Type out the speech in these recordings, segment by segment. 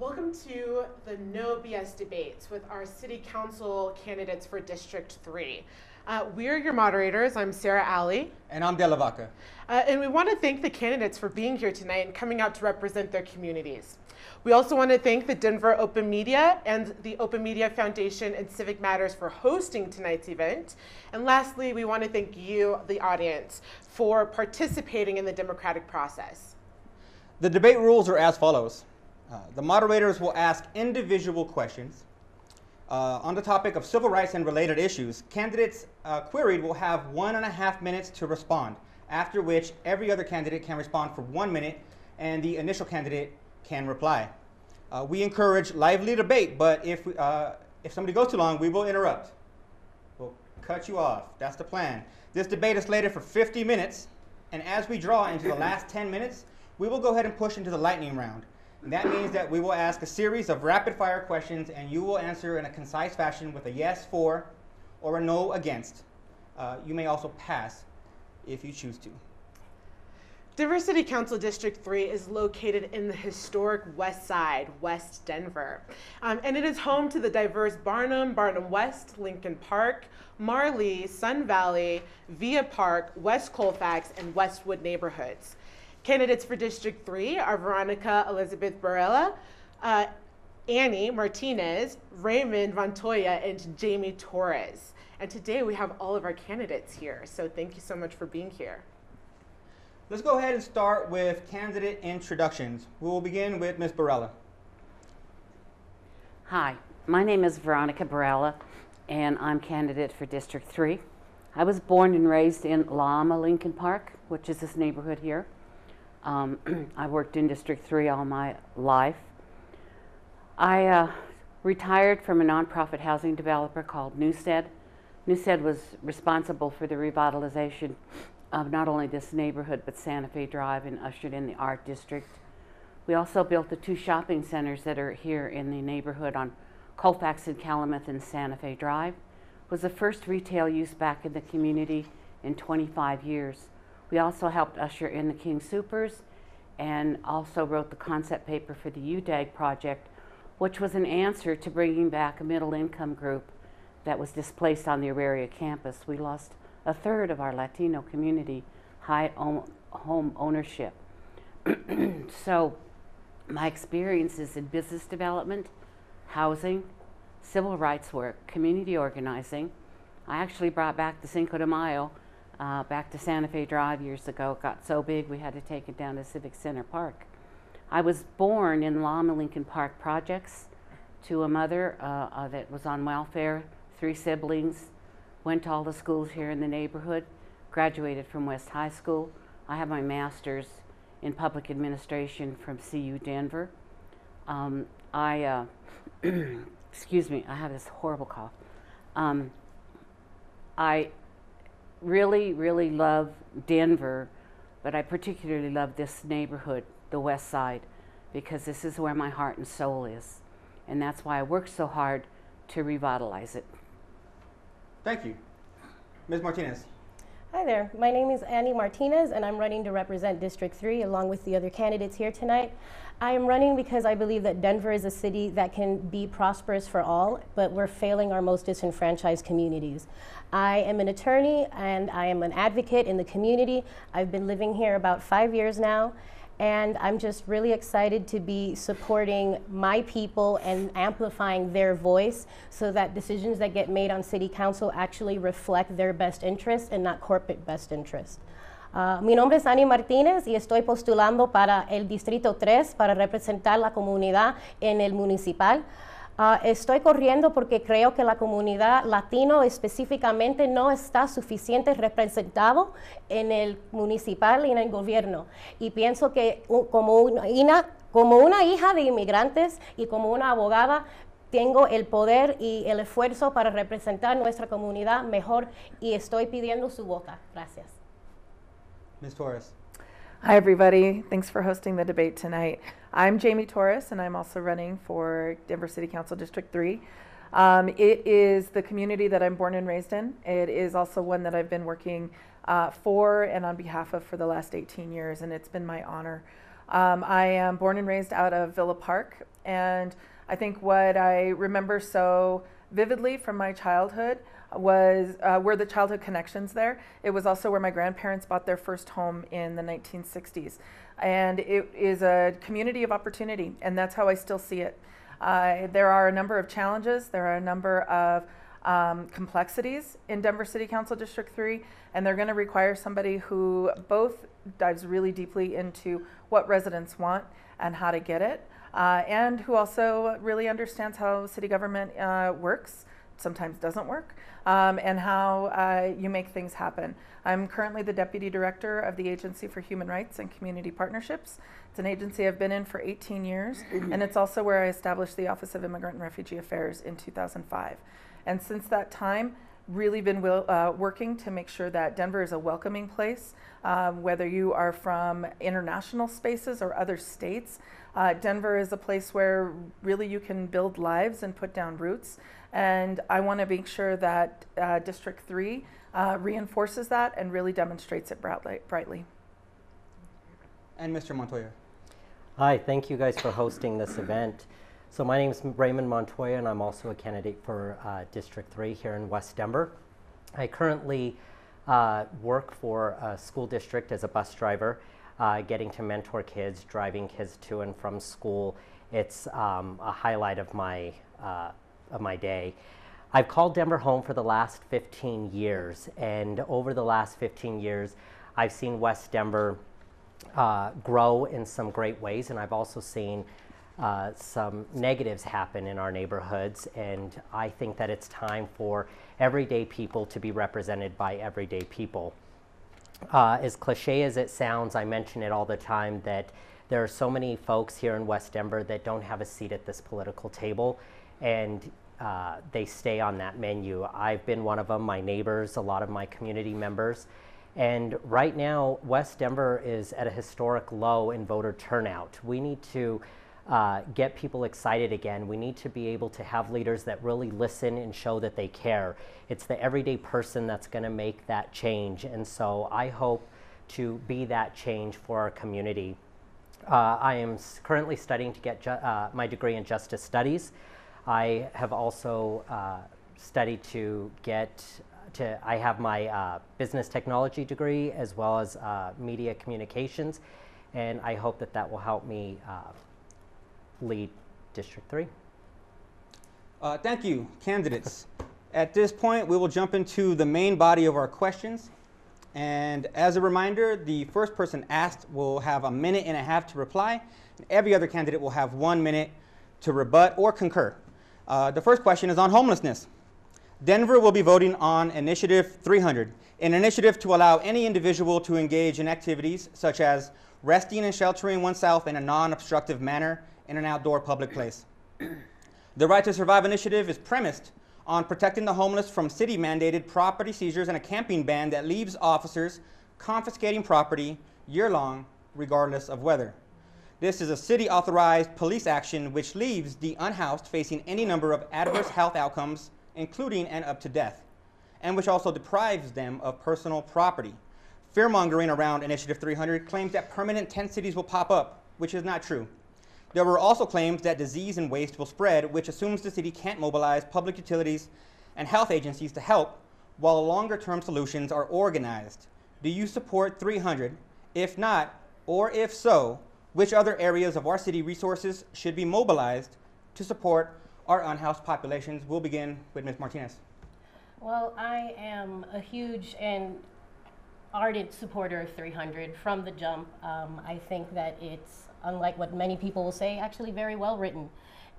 Welcome to the No BS debates with our city council candidates for District 3. Uh, we're your moderators. I'm Sarah Allie. And I'm De La Vaca. Uh, and we want to thank the candidates for being here tonight and coming out to represent their communities. We also want to thank the Denver Open Media and the Open Media Foundation and Civic Matters for hosting tonight's event. And lastly, we want to thank you, the audience, for participating in the democratic process. The debate rules are as follows. Uh, the moderators will ask individual questions uh, on the topic of civil rights and related issues. Candidates uh, queried will have one and a half minutes to respond, after which every other candidate can respond for one minute and the initial candidate can reply. Uh, we encourage lively debate, but if, uh, if somebody goes too long, we will interrupt. We'll cut you off. That's the plan. This debate is slated for 50 minutes, and as we draw into the last 10 minutes, we will go ahead and push into the lightning round. And that means that we will ask a series of rapid fire questions and you will answer in a concise fashion with a yes for or a no against. Uh, you may also pass if you choose to. Denver City Council District 3 is located in the historic West Side, West Denver. Um, and it is home to the diverse Barnum, Barnum West, Lincoln Park, Mar Lee, Sun Valley, Villa Park, West Colfax, and Westwood neighborhoods. Candidates for District 3 are Veronica Elizabeth Barela, uh, Annie Martinez, Raymond Montoya, and Jamie Torres. And today we have all of our candidates here, so thank you so much for being here. Let's go ahead and start with candidate introductions. We will begin with Ms. Barela. Hi, my name is Veronica Barela, and I'm candidate for District 3. I was born and raised in La Alma Lincoln Park, which is this neighborhood here. Um, I worked in District 3 all my life. I uh, retired from a nonprofit housing developer called NEWSED. NEWSED was responsible for the revitalization of not only this neighborhood but Santa Fe Drive and ushered in the art district. We also built the two shopping centers that are here in the neighborhood on Colfax and Calumet and Santa Fe Drive. It was the first retail use back in the community in 25 years. We also helped usher in the King Soopers and also wrote the concept paper for the UDAG project, which was an answer to bringing back a middle income group that was displaced on the Auraria campus. We lost a third of our Latino community high home ownership. so my experiences in business development, housing, civil rights work, community organizing. I actually brought back the Cinco de Mayo uh, back to Santa Fe Drive years ago. It got so big we had to take it down to Civic Center Park. I was born in La Alma Lincoln Park projects to a mother uh, uh, that was on welfare, three siblings, went to all the schools here in the neighborhood, graduated from West High School. I have my master's in public administration from CU Denver. Um, I, uh, excuse me, I have this horrible cough. Um, I really, really love Denver, but I particularly love this neighborhood, the West Side, because this is where my heart and soul is. And that's why I work so hard to revitalize it. Thank you. Ms. Martinez. Hi there. My name is Annie Martinez, and I'm running to represent District 3 along with the other candidates here tonight. I am running because I believe that Denver is a city that can be prosperous for all, but we're failing our most disenfranchised communities. I am an attorney and I am an advocate in the community. I've been living here about five years now, and I'm just really excited to be supporting my people and amplifying their voice so that decisions that get made on city council actually reflect their best interests and not corporate best interests. Uh, mi nombre es Annie Martínez y estoy postulando para el Distrito 3 para representar la comunidad en el municipal. Uh, estoy corriendo porque creo que la comunidad latino específicamente no está suficiente representado en el municipal y en el gobierno. Y pienso que como, una, como una hija de inmigrantes y como una abogada, tengo el poder y el esfuerzo para representar nuestra comunidad mejor y estoy pidiendo su boca. Gracias. Ms. Torres. Hi, everybody. Thanks for hosting the debate tonight. I'm Jamie Torres, and I'm also running for Denver City Council District 3. Um, it is the community that I'm born and raised in. It is also one that I've been working uh, for and on behalf of for the last 18 years, and it's been my honor Um, I am born and raised out of Villa Park, and I think what I remember so vividly from my childhood was uh, were the childhood connections there. It was also where my grandparents bought their first home in the 1960s. And it is a community of opportunity, and that's how I still see it. Uh, there are a number of challenges, there are a number of um, complexities in Denver City Council District 3, and they're going to require somebody who both dives really deeply into what residents want and how to get it, uh, and who also really understands how city government uh, works, sometimes doesn't work, um, and how uh, you make things happen. I'm currently the Deputy Director of the Agency for Human Rights and Community Partnerships. It's an agency I've been in for 18 years, and it's also where I established the Office of Immigrant and Refugee Affairs in 2005. And since that time, really been will, uh, working to make sure that Denver is a welcoming place, um, whether you are from international spaces or other states. Uh, Denver is a place where really you can build lives and put down roots. And I want to make sure that uh, District 3 uh, reinforces that and really demonstrates it brightly. brightly. And Mr. Montoya. Hi, thank you guys for hosting this event. So my name is Raymond Montoya, and I'm also a candidate for uh, District 3 here in West Denver. I currently uh, work for a school district as a bus driver, uh, getting to mentor kids, driving kids to and from school. It's um, a highlight of my, uh, of my day. I've called Denver home for the last 15 years, and over the last 15 years, I've seen West Denver uh, grow in some great ways, and I've also seen uh, some negatives happen in our neighborhoods, and I think that it's time for everyday people to be represented by everyday people. Uh, as cliche as it sounds, I mention it all the time that there are so many folks here in West Denver that don't have a seat at this political table, and uh, they stay on that menu. I've been one of them, my neighbors, a lot of my community members. And right now, West Denver is at a historic low in voter turnout. We need to uh, get people excited again. We need to be able to have leaders that really listen and show that they care. It's the everyday person that's going to make that change. And so I hope to be that change for our community. Uh, I am currently studying to get uh, my degree in justice studies. I have also uh, studied to get to, I have my uh, business technology degree as well as uh, media communications, and I hope that that will help me lead District 3. Uh, thank you, candidates. At this point, we will jump into the main body of our questions. And as a reminder, the first person asked will have a minute and a half to reply. And every other candidate will have one minute to rebut or concur. Uh, the first question is on homelessness. Denver will be voting on Initiative 300, an initiative to allow any individual to engage in activities such as resting and sheltering oneself in a non obstructive manner in an outdoor public place. the Right to Survive initiative is premised on protecting the homeless from city mandated property seizures and a camping ban that leaves officers confiscating property year long, regardless of weather. This is a city authorized police action which leaves the unhoused facing any number of adverse health outcomes, including and up to death, and which also deprives them of personal property. Fearmongering around Initiative 300 claims that permanent tent cities will pop up, which is not true. There were also claims that disease and waste will spread, which assumes the city can't mobilize public utilities and health agencies to help, while longer term solutions are organized. Do you support 300? If not, or if so, which other areas of our city resources should be mobilized to support our unhoused populations? We'll begin with Ms. Martinez. Well, I am a huge and ardent supporter of 300 from the jump. Um, I think that it's unlike what many people will say, actually very well written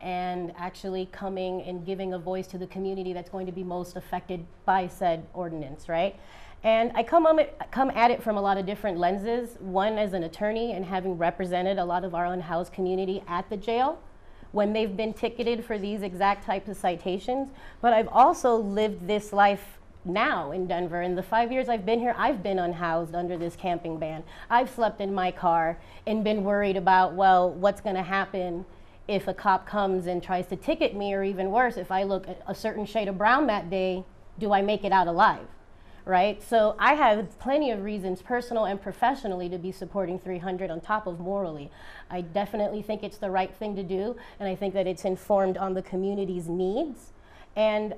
and actually coming and giving a voice to the community that's going to be most affected by said ordinance, right? And I come, come at it from a lot of different lenses. One, as an attorney and having represented a lot of our unhoused community at the jail when they've been ticketed for these exact types of citations. But I've also lived this life now in Denver. In the five years I've been here, I've been unhoused under this camping ban. I've slept in my car and been worried about, well, what's going to happen if a cop comes and tries to ticket me, or even worse, if I look a certain shade of brown that day, do I make it out alive? right? So I have plenty of reasons, personal and professionally, to be supporting 300 on top of morally. I definitely think it's the right thing to do, and I think that it's informed on the community's needs. And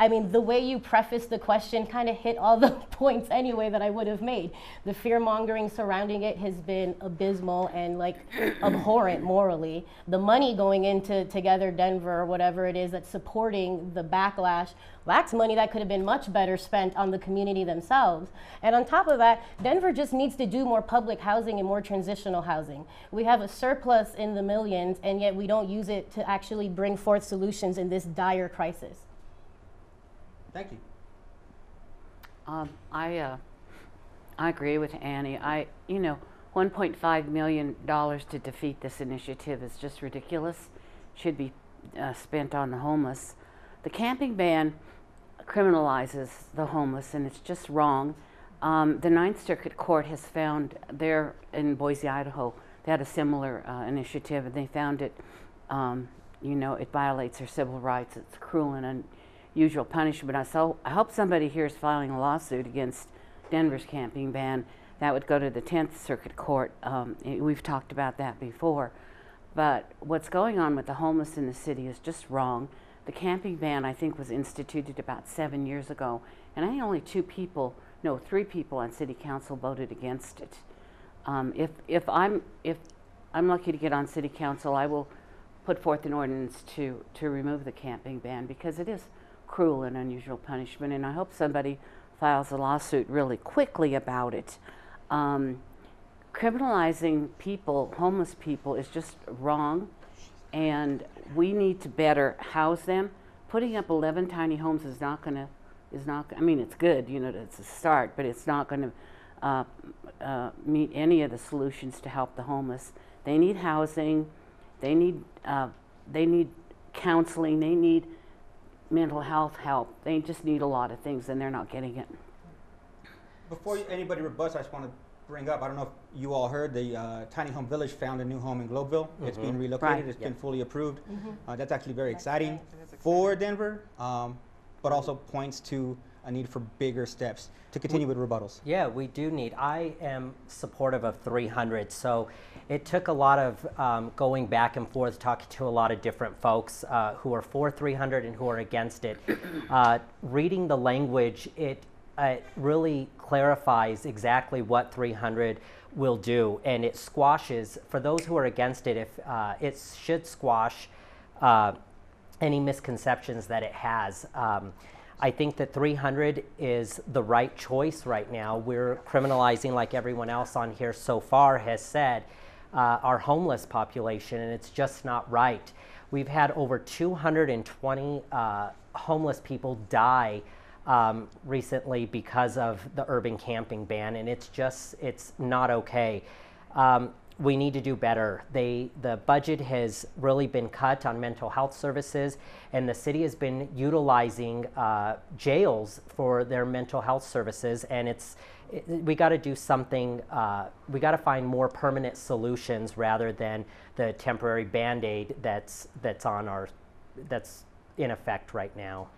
I mean, the way you preface the question kind of hit all the points anyway that I would have made. The fear mongering surrounding it has been abysmal and like abhorrent morally. The money going into Together Denver or whatever it is that's supporting the backlash, that's money that could have been much better spent on the community themselves. And on top of that, Denver just needs to do more public housing and more transitional housing. We have a surplus in the millions, and yet we don't use it to actually bring forth solutions in this dire crisis. Thank you. Um, I, uh, I agree with Annie. I, you know, $1.5 million to defeat this initiative is just ridiculous. Should be uh, spent on the homeless. The camping ban criminalizes the homeless, and it's just wrong. Um, the Ninth Circuit Court has found there in Boise, Idaho, they had a similar uh, initiative, and they found it, um, you know, it violates their civil rights. It's cruel and unusual punishment. I, so, I hope somebody here is filing a lawsuit against Denver's camping ban. That would go to the Tenth Circuit Court. Um, we've talked about that before. But what's going on with the homeless in the city is just wrong. The camping ban, I think, was instituted about seven years ago, and I think only two people, no, three people on city council voted against it. Um, if, if I'm, if I'm lucky to get on city council, I will put forth an ordinance to, to remove the camping ban because it is cruel and unusual punishment, and I hope somebody files a lawsuit really quickly about it. Um, criminalizing people, homeless people, is just wrong, and we need to better house them. Putting up 11 tiny homes is not going to, is not. I mean, it's good, you know, it's a start, but it's not going to uh, uh, meet any of the solutions to help the homeless. They need housing, they need, uh, they need counseling, they need mental health help. They just need a lot of things, and they're not getting it. Before anybody rebuts, I just want to bring up, I don't know if you all heard, the uh, Tiny Home Village found a new home in Globeville. It's being Mhm. relocated, Right. it's been fully approved. Mm-hmm. Uh, That's actually very exciting for Denver, um, but also points to a need for bigger steps to continue with rebuttals. Yeah, we do need. I am supportive of 300. So it took a lot of um, going back and forth, talking to a lot of different folks uh, who are for 300 and who are against it. Uh, reading the language, it uh, really clarifies exactly what 300 will do, and it squashes. For those who are against it, if uh, it should squash. Uh, any misconceptions that it has. Um, I think that 300 is the right choice right now. We're criminalizing, like everyone else on here so far has said, uh, our homeless population, and it's just not right. We've had over 220 uh, homeless people die um, recently because of the urban camping ban, and it's just it's not okay. Um, we need to do better. They, the budget has really been cut on mental health services, and the city has been utilizing uh, jails for their mental health services. And it's it, we got to do something. Uh, we got to find more permanent solutions rather than the temporary band aid that's that's on our that's in effect right now.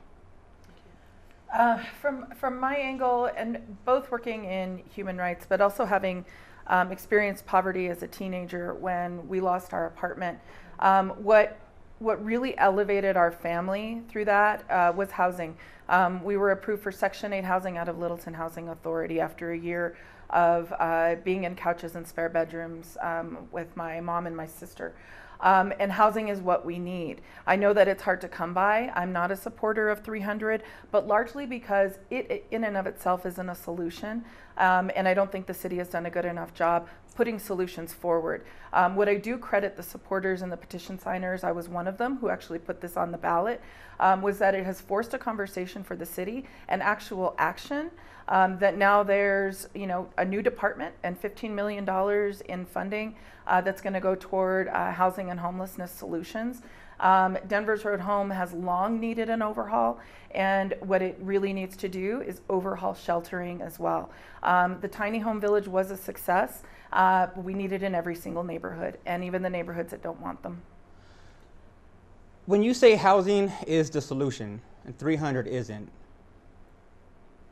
Uh, from from my angle, and both working in human rights, but also having um, experienced poverty as a teenager when we lost our apartment, um, what what really elevated our family through that uh, was housing. Um, we were approved for Section 8 housing out of Littleton Housing Authority after a year of uh, being in couches and spare bedrooms um, with my mom and my sister. Um, and housing is what we need. I know that it's hard to come by. I'm not a supporter of 300, but largely because it, it in and of itself isn't a solution. Um, and I don't think the city has done a good enough job putting solutions forward. Um, what I do credit the supporters and the petition signers, I was one of them who actually put this on the ballot, um, was that it has forced a conversation for the city and actual action. Um, that now there's you know a new department and 15 million dollars in funding uh, that's going to go toward uh, housing and homelessness solutions. Um, Denver's Road Home has long needed an overhaul, and what it really needs to do is overhaul sheltering as well. Um, the tiny home village was a success, uh, we need it in every single neighborhood, and even the neighborhoods that don't want them. When you say housing is the solution and 300 isn't,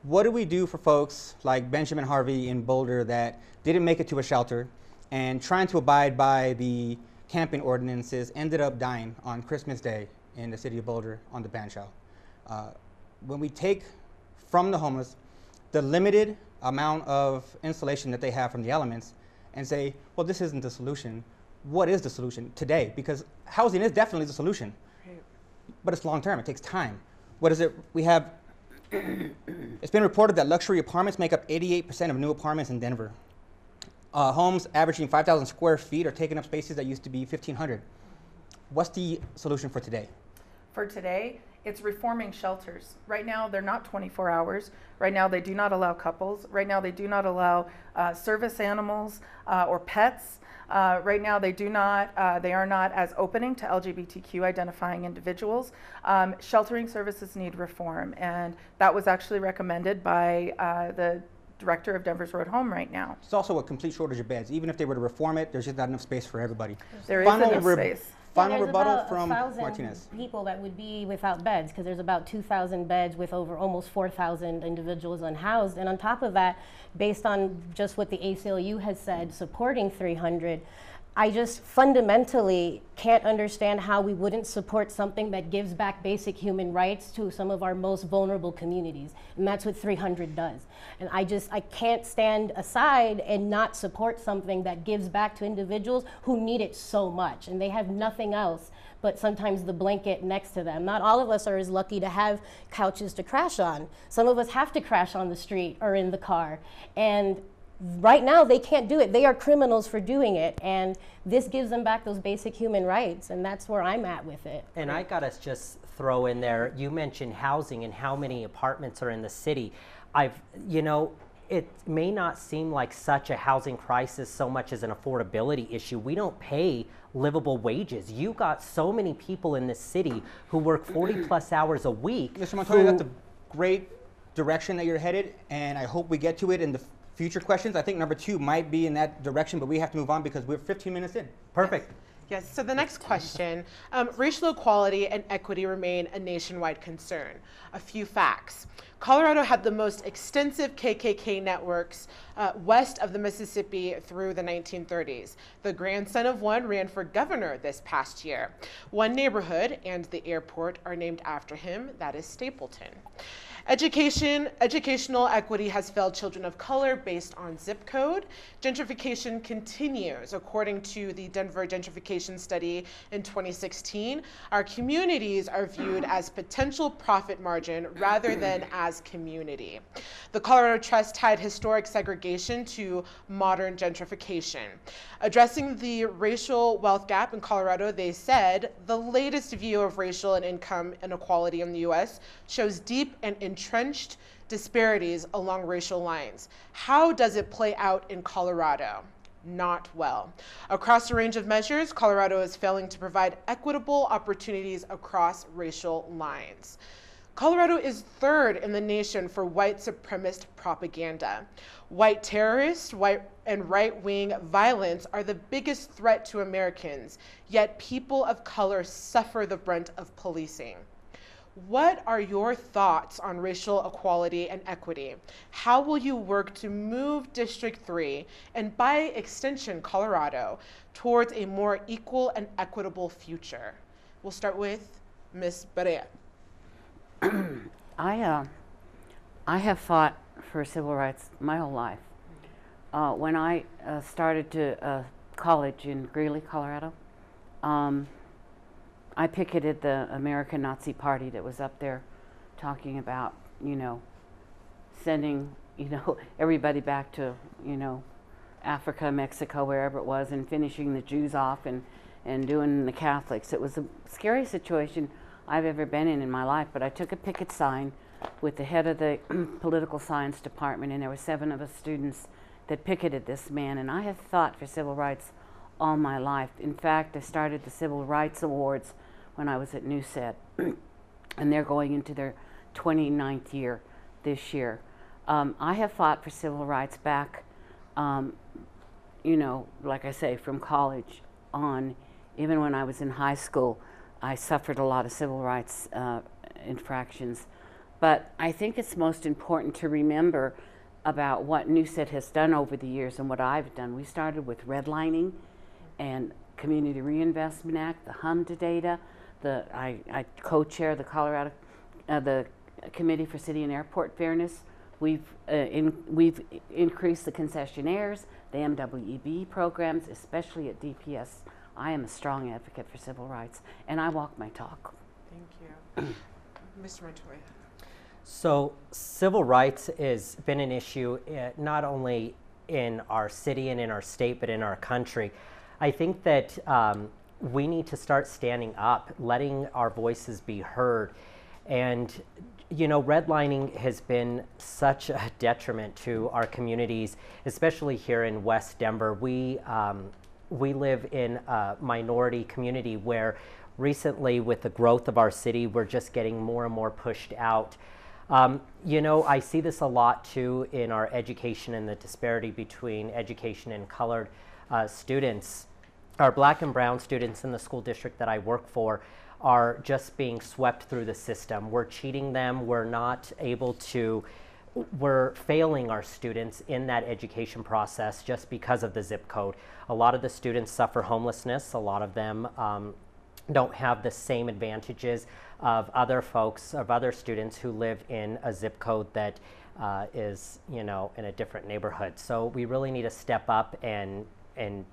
what do we do for folks like Benjamin Harvey in Boulder that didn't make it to a shelter and trying to abide by the camping ordinances ended up dying on Christmas Day in the city of Boulder on the bandshell? Uh, when we take from the homeless the limited amount of insulation that they have from the elements and say, well, this isn't the solution. What is the solution today? Because housing is definitely the solution, Right. but it's long term. It takes time. What is it? We have. it's been reported that luxury apartments make up 88% of new apartments in Denver. Uh, homes averaging 5,000 square feet are taking up spaces that used to be 1,500. What's the solution for today? For today, it's reforming shelters. Right now, they're not 24 hours. Right now, they do not allow couples. Right now, they do not allow uh, service animals uh, or pets. Uh, right now, they do not. Uh, they are not as opening to LGBTQ identifying individuals. Um, sheltering services need reform, and that was actually recommended by uh, the director of Denver's Road Home right now. It's also a complete shortage of beds. Even if they were to reform it, there's just not enough space for everybody. There is Final enough re- space. Final there's rebuttal about from a Martinez. people that would be without beds because there's about 2,000 beds with over almost 4,000 individuals unhoused. And on top of that, based on just what the ACLU has said, supporting 300. I just fundamentally can't understand how we wouldn't support something that gives back basic human rights to some of our most vulnerable communities. And that's what 300 does. And I just, I can't stand aside and not support something that gives back to individuals who need it so much. And they have nothing else but sometimes the blanket next to them. Not all of us are as lucky to have couches to crash on. Some of us have to crash on the street or in the car. And right now they can't do it. They are criminals for doing it. And this gives them back those basic human rights. And that's where I'm at with it. And I gotta just throw in there. You mentioned housing and how many apartments are in the city. I've, you know, it may not seem like such a housing crisis so much as an affordability issue. We don't pay livable wages. You got so many people in this city who work 40 plus hours a week. Mr. Montoya, that's a great direction that you're headed, and I hope we get to it in the f- future questions. I think number two might be in that direction, but we have to move on because we're 15 minutes in. perfect. Yes, so the next question um, racial equality and equity remain a nationwide concern. A few facts. Colorado had the most extensive KKK networks uh, west of the Mississippi through the 1930s. The grandson of one ran for governor this past year. One neighborhood and the airport are named after him, that is Stapleton. Education, educational equity has failed children of color based on zip code. Gentrification continues. According to the Denver Gentrification Study in 2016, our communities are viewed as potential profit margin rather than as community. The Colorado Trust tied historic segregation to modern gentrification. Addressing the racial wealth gap in Colorado, they said the latest view of racial and income inequality in the US shows deep and entrenched disparities along racial lines. How does it play out in Colorado? Not well. Across a range of measures, Colorado is failing to provide equitable opportunities across racial lines. Colorado is third in the nation for white supremacist propaganda. White terrorists white and right wing violence are the biggest threat to Americans, yet people of color suffer the brunt of policing. What are your thoughts on racial equality and equity? How will you work to move District 3 and by extension Colorado towards a more equal and equitable future? We'll start with Ms. Barela. I, uh, I have fought for civil rights my whole life. Uh, when I uh, started to uh, college in Greeley, Colorado, um, I picketed the American Nazi Party that was up there, talking about you know, sending you know everybody back to you know, Africa, Mexico, wherever it was, and finishing the Jews off and and doing the Catholics. It was the scariest situation I've ever been in in my life. But I took a picket sign with the head of the political science department, and there were seven of us students that picketed this man. And I have fought for civil rights all my life. In fact, I started the Civil Rights Awards when I was at NEWSED, and they're going into their 29th year this year. Um, I have fought for civil rights back, um, you know, like I say, from college on. Even when I was in high school, I suffered a lot of civil rights uh, infractions. But I think it's most important to remember about what NEWSED has done over the years and what I've done. We started with redlining and Community Reinvestment Act, the HMDA data. The, I, I co-chair the Colorado, uh, the Committee for City and Airport Fairness. We've, uh, in, we've increased the concessionaires, the MWBE programs, especially at DPS. I am a strong advocate for civil rights, and I walk my talk. Thank you. Mr. Montoya. So, civil rights has been an issue uh, not only in our city and in our state, but in our country. I think that um, we need to start standing up, letting our voices be heard. And, you know, redlining has been such a detriment to our communities, especially here in West Denver. We, um, we live in a minority community where recently, with the growth of our city, we're just getting more and more pushed out. Um, you know, I see this a lot too in our education and the disparity between education and colored uh, students. Our black and brown students in the school district that I work for are just being swept through the system. We're cheating them, we're not able to, we're failing our students in that education process just because of the zip code. A lot of the students suffer homelessness, a lot of them um, don't have the same advantages of other folks, of other students who live in a zip code that uh, is, you know, in a different neighborhood. So we really need to step up and and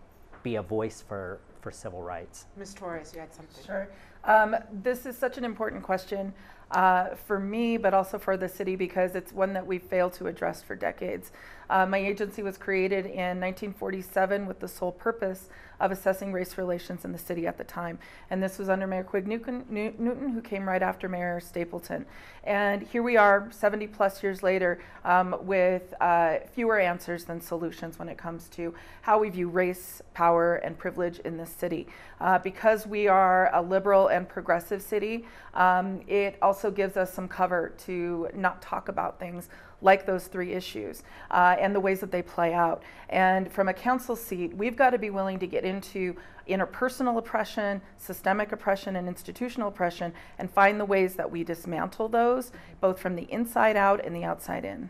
be a voice for for civil rights. Ms. Torres, you had something. Sure. Um, this is such an important question uh, for me, but also for the city because it's one that we've failed to address for decades. Uh, my agency was created in 1947 with the sole purpose of assessing race relations in the city at the time. And this was under Mayor Quig Newton, who came right after Mayor Stapleton. And here we are, 70 plus years later, um, with uh, fewer answers than solutions when it comes to how we view race, power, and privilege in this city. Uh, because we are a liberal and progressive city, um, it also gives us some cover to not talk about things like those three issues uh, and the ways that they play out. And from a council seat, we've got to be willing to get into interpersonal oppression, systemic oppression, and institutional oppression and find the ways that we dismantle those, both from the inside out and the outside in.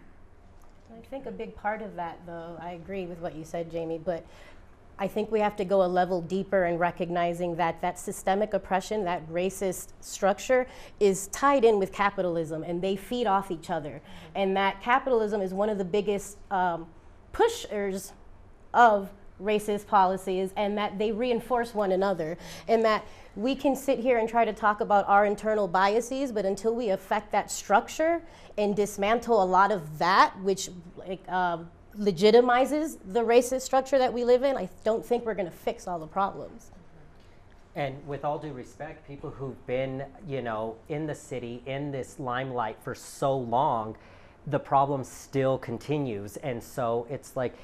I think a big part of that, though, I agree with what you said, Jamie, but I think we have to go a level deeper in recognizing that that systemic oppression, that racist structure, is tied in with capitalism and they feed off each other. Mm-hmm. And that capitalism is one of the biggest um, pushers of racist policies and that they reinforce one another. And that we can sit here and try to talk about our internal biases, but until we affect that structure and dismantle a lot of that, which like, um, legitimizes the racist structure that we live in, I don't think we're going to fix all the problems. And with all due respect, people who've been, you know, in the city, in this limelight for so long, the problem still continues. And so it's like,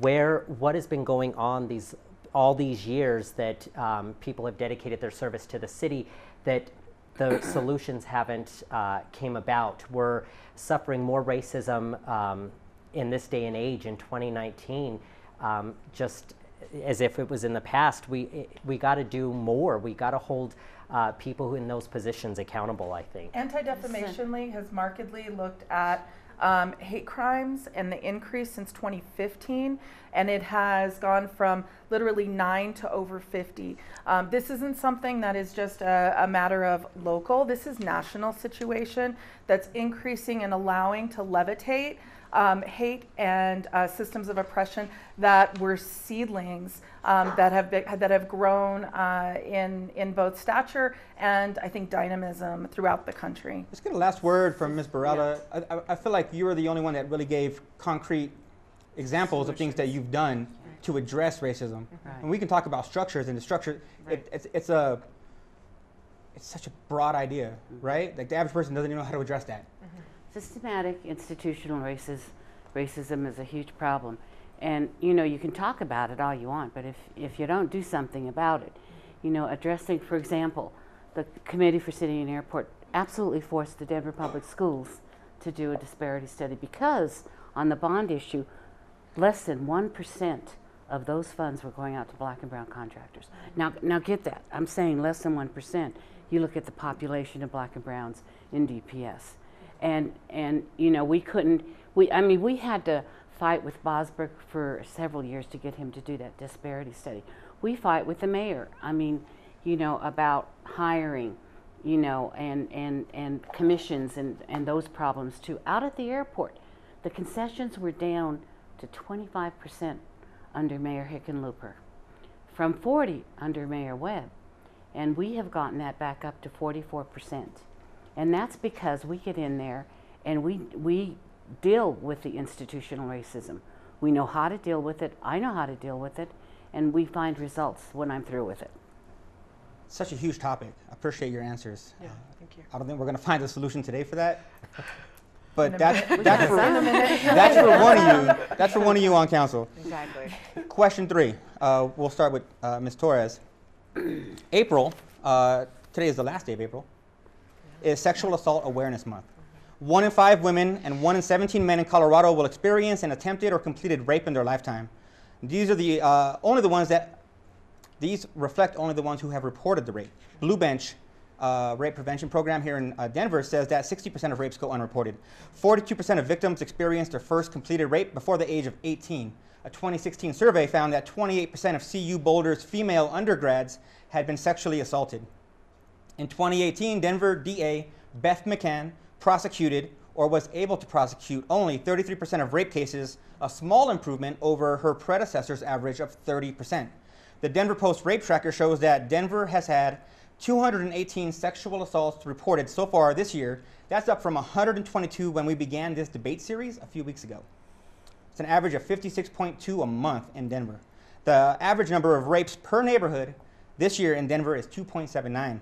where, what has been going on these, all these years that um, people have dedicated their service to the city that the solutions haven't uh, came about. We're suffering more racism um, in this day and age in 2019, um, just as if it was in the past, we, we got to do more. We got to hold uh, people in those positions accountable, I think. Anti Defamation League has markedly looked at um, hate crimes and the increase since 2015, and it has gone from literally nine to over 50. Um, this isn't something that is just a, a, matter of local, this is national situation that's increasing and allowing to levitate um, hate and uh, systems of oppression that were seedlings um, that have been, that have grown uh, in in both stature and I think dynamism throughout the country. Let's get a last word from Ms. Barela. Yeah. I, I, feel like you are the only one that really gave concrete examples of things that you've done to address racism. Right. And we can talk about structures and the structure. Right. It, it's, it's a it's such a broad idea, right? Like the average person doesn't even know how to address that. Mm-hmm. Systematic institutional races, racism is a huge problem. And you know, you can talk about it all you want, but if, if you don't do something about it, you know, addressing, for example, the Committee for City and Airport absolutely forced the Denver Public Schools to do a disparity study because on the bond issue, less than 1% of those funds were going out to black and brown contractors. Now, now get that. I'm saying less than 1%. You look at the population of black and browns in DPS and and you know we couldn't. We I mean we had to fight with Boasberg for several years to get him to do that disparity study. We fight with the mayor. I mean, you know about hiring, you know, and and and commissions and and those problems too. Out at the airport, the concessions were down to 25 percent under Mayor Hickenlooper, from 40 under Mayor Webb, and we have gotten that back up to 44 percent. And that's because we get in there and we, we deal with the institutional racism. We know how to deal with it. I know how to deal with it. And we find results when I'm through with it. Such a huge topic. I appreciate your answers. Yeah, thank you. I don't think we're going to find a solution today for that. But In a that's, that's, for, that's for one of you. That's for one of you on council. Exactly. Question three. Uh, we'll start with uh, Ms. Torres. April, uh, today is the last day of April, is Sexual Assault Awareness Month. One in five women and one in 17 men in Colorado will experience an attempted or completed rape in their lifetime. These are the uh, only the ones that these reflect only the ones who have reported the rape. Blue Bench uh, rape prevention program here in uh, Denver says that 60% of rapes go unreported. 42% of victims experienced their first completed rape before the age of 18. A 2016 survey found that 28% of CU Boulder's female undergrads had been sexually assaulted. In 2018, Denver DA Beth McCann prosecuted or was able to prosecute only 33% of rape cases, a small improvement over her predecessor's average of 30%. The Denver Post Rape Tracker shows that Denver has had 218 sexual assaults reported so far this year. That's up from 122 when we began this debate series a few weeks ago. It's an average of 56.2 a month in Denver. The average number of rapes per neighborhood this year in Denver is 2.79.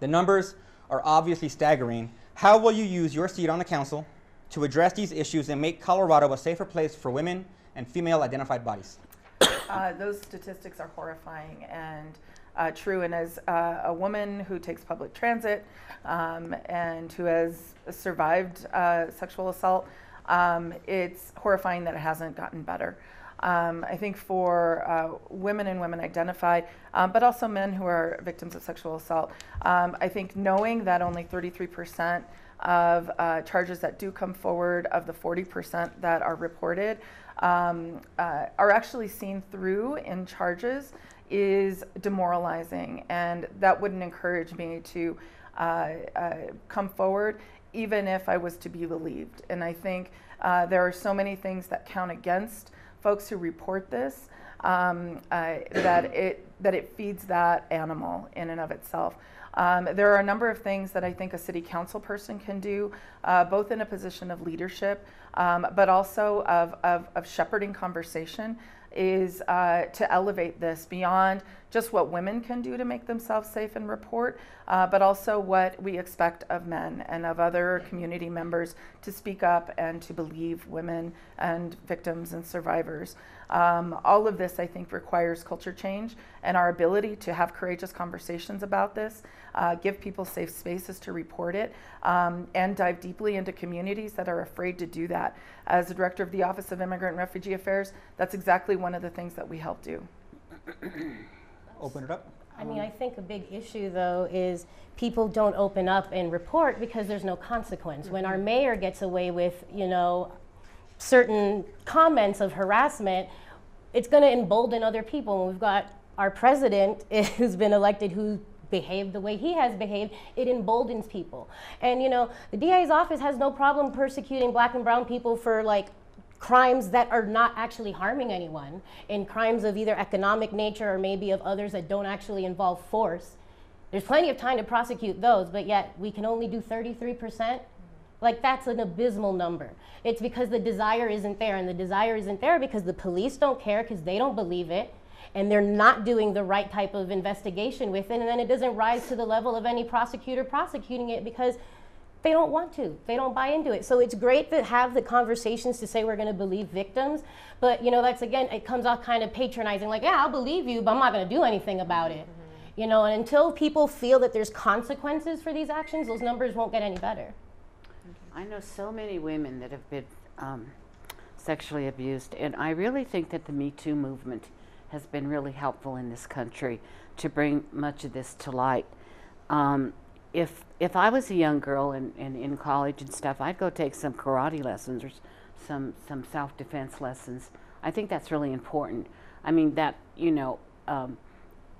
The numbers are obviously staggering. How will you use your seat on the council to address these issues and make Colorado a safer place for women and female identified bodies? Uh, those statistics are horrifying and uh, true. And as uh, a woman who takes public transit um, and who has survived uh, sexual assault, um, it's horrifying that it hasn't gotten better. Um, I think for uh, women and women identified, um, but also men who are victims of sexual assault, um, I think knowing that only 33% of uh, charges that do come forward, of the 40% that are reported, um, uh, are actually seen through in charges is demoralizing. And that wouldn't encourage me to uh, uh, come forward, even if I was to be believed. And I think uh, there are so many things that count against folks who report this um, uh, that it that it feeds that animal in and of itself. Um, there are a number of things that I think a city council person can do, uh, both in a position of leadership, um, but also of, of, of shepherding conversation, is uh, to elevate this beyond just what women can do to make themselves safe and report, uh, but also what we expect of men and of other community members to speak up and to believe women and victims and survivors. Um, all of this, I think, requires culture change and our ability to have courageous conversations about this, uh, give people safe spaces to report it, um, and dive deeply into communities that are afraid to do that. As the director of the Office of Immigrant and Refugee Affairs, that's exactly one of the things that we help do. Open it up. I mean, I think a big issue though is people don't open up and report because there's no consequence. When our mayor gets away with, you know, certain comments of harassment, it's going to embolden other people. And we've got our president who's been elected who behaved the way he has behaved, it emboldens people. And you know, the DA's office has no problem persecuting black and brown people for like crimes that are not actually harming anyone, in crimes of either economic nature or maybe of others that don't actually involve force. There's plenty of time to prosecute those, but yet we can only do 33%. Like that's an abysmal number. It's because the desire isn't there, and the desire isn't there because the police don't care because they don't believe it, and they're not doing the right type of investigation with it, and then it doesn't rise to the level of any prosecutor prosecuting it because they don't want to. They don't buy into it. So it's great to have the conversations to say we're going to believe victims, but you know that's again it comes off kind of patronizing, like yeah I'll believe you, but I'm not going to do anything about it. You know, and until people feel that there's consequences for these actions, those numbers won't get any better. I know so many women that have been um, sexually abused, and I really think that the Me Too movement has been really helpful in this country to bring much of this to light. Um, if if I was a young girl and, in college and stuff, I'd go take some karate lessons or some some self defense lessons. I think that's really important. I mean that you know um,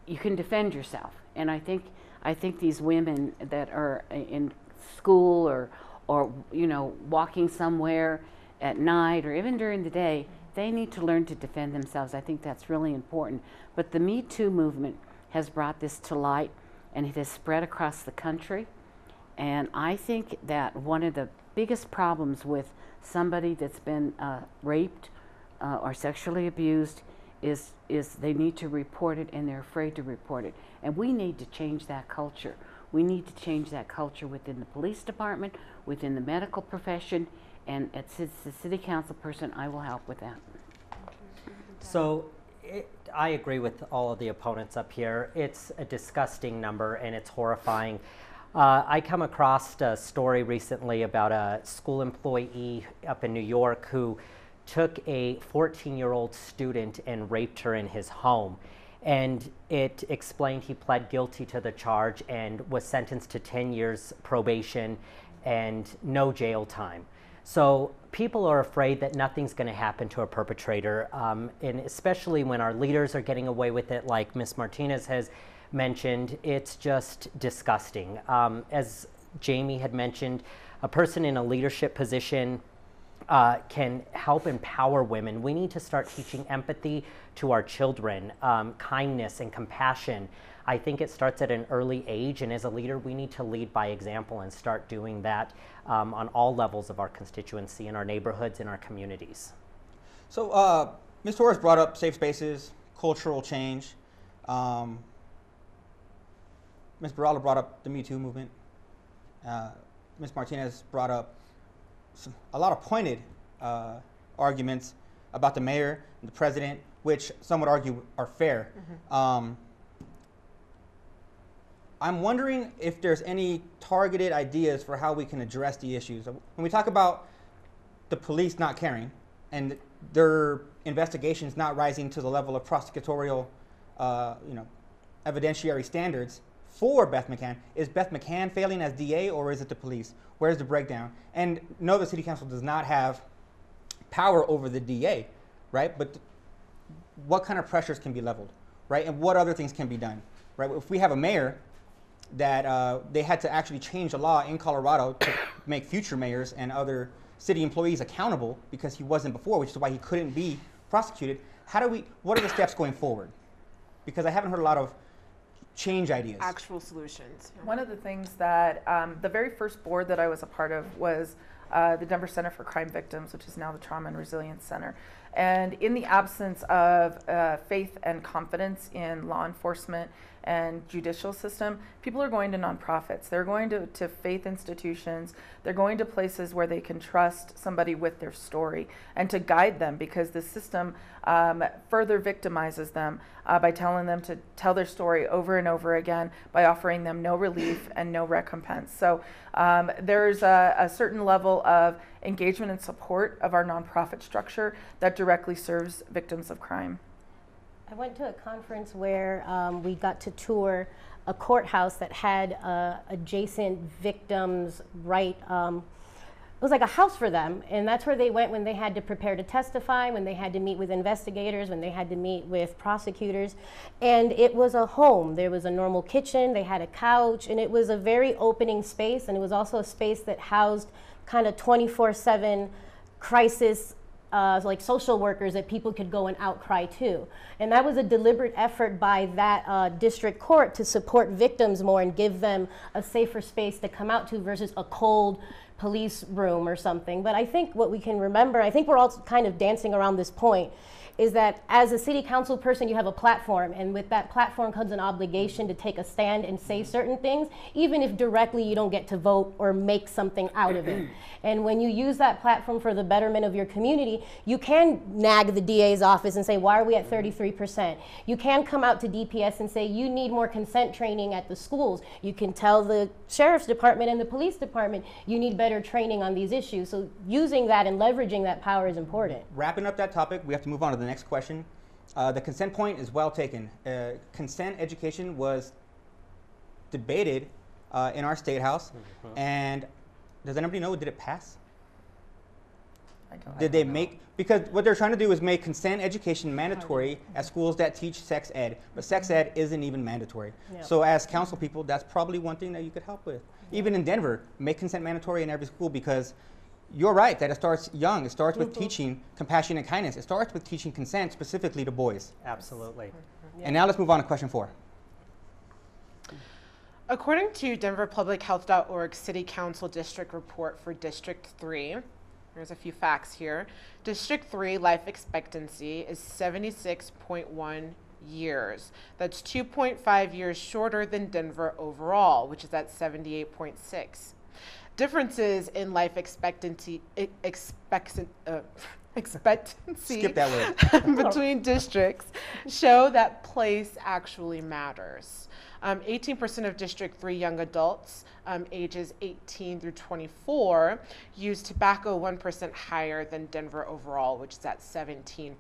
you can defend yourself, and I think I think these women that are in school or or you know walking somewhere at night or even during the day, they need to learn to defend themselves. I think that's really important. But the Me Too movement has brought this to light and it has spread across the country. And I think that one of the biggest problems with somebody that's been uh, raped uh, or sexually abused is, is they need to report it and they're afraid to report it. And we need to change that culture. We need to change that culture within the police department, within the medical profession, and as the city council person, I will help with that. So it, I agree with all of the opponents up here. It's a disgusting number and it's horrifying. Uh, I come across a story recently about a school employee up in New York who took a 14 year old student and raped her in his home. And it explained he pled guilty to the charge and was sentenced to 10 years probation and no jail time. So people are afraid that nothing's going to happen to a perpetrator, um, and especially when our leaders are getting away with it, like Ms. Martinez has mentioned, it's just disgusting. Um, as Jamie had mentioned, a person in a leadership position uh, can help empower women. We need to start teaching empathy to our children, um, kindness and compassion. I think it starts at an early age, and as a leader, we need to lead by example and start doing that um, on all levels of our constituency, in our neighborhoods, in our communities. So, uh, Ms. Torres brought up safe spaces, cultural change. Um, Ms. Barela brought up the Me Too movement. Uh, Ms. Martinez brought up a lot of pointed uh, arguments about the mayor and the president, which some would argue are fair. Um, I'm wondering if there's any targeted ideas for how we can address the issues. When we talk about the police not caring and their investigations not rising to the level of prosecutorial, uh, you know, evidentiary standards for Beth McCann. Is Beth McCann failing as DA or is it the police? Where's the breakdown? And no, the city council does not have power over the DA, right? But what kind of pressures can be leveled, right? And what other things can be done, right? If we have a mayor that uh, they had to actually change the law in Colorado to make future mayors and other city employees accountable because he wasn't before, which is why he couldn't be prosecuted. How do we? What are the steps going forward? Because I haven't heard a lot of change ideas. Actual solutions. One of the things that um, the very first board that I was a part of was uh, the Denver Center for Crime Victims, which is now the Trauma and Resilience Center. And in the absence of uh, faith and confidence in law enforcement and judicial system, people are going to nonprofits. They're going to, to faith institutions. They're going to places where they can trust somebody with their story and to guide them because the system um, further victimizes them uh, by telling them to tell their story over and over again, by offering them no relief and no recompense. So um, there's a, a certain level of engagement and support of our nonprofit structure that directly serves victims of crime. I went to a conference where um, we got to tour a courthouse that had uh, adjacent victims' right. Um, it was like a house for them, and that's where they went when they had to prepare to testify, when they had to meet with investigators, when they had to meet with prosecutors. And it was a home. There was a normal kitchen, they had a couch, and it was a very opening space, and it was also a space that housed kind of 24 7 crisis uh, like social workers that people could go and outcry to. And that was a deliberate effort by that uh, district court to support victims more and give them a safer space to come out to versus a cold police room or something. But I think what we can remember, I think we're all kind of dancing around this point, is that as a city council person, you have a platform, and with that platform comes an obligation to take a stand and say certain things, even if directly you don't get to vote or make something out of it. And when you use that platform for the betterment of your community, you can nag the DA's office and say, Why are we at mm-hmm. 33%? You can come out to DPS and say, You need more consent training at the schools. You can tell the sheriff's department and the police department, You need better training on these issues. So using that and leveraging that power is important. Wrapping up that topic, we have to move on to the next question. Uh, the consent point is well taken. Uh, consent education was debated uh, in our state house. And does anybody know? Did it pass? I don't- I Did they don't know. make because what they're trying to do is make consent education mandatory at schools that teach sex ed, but sex ed isn't even mandatory. Yeah. So as council people, that's probably one thing that you could help with. Even in Denver, make consent mandatory in every school because you're right that it starts young. It starts with mm-hmm. teaching compassion and kindness. It starts with teaching consent specifically to boys. Absolutely. And now let's move on to question four. According to denverpublichealth.org City Council District Report for District 3, there's a few facts here. District 3 life expectancy is 76.1 years. That's 2.5 years shorter than Denver overall, which is at 78.6. Differences in life expectancy expectant, uh, expectancy Skip that word. between districts show that place actually matters. Um, 18% of District 3 young adults um, ages 18 through 24 use tobacco 1% higher than Denver overall, which is at 17%.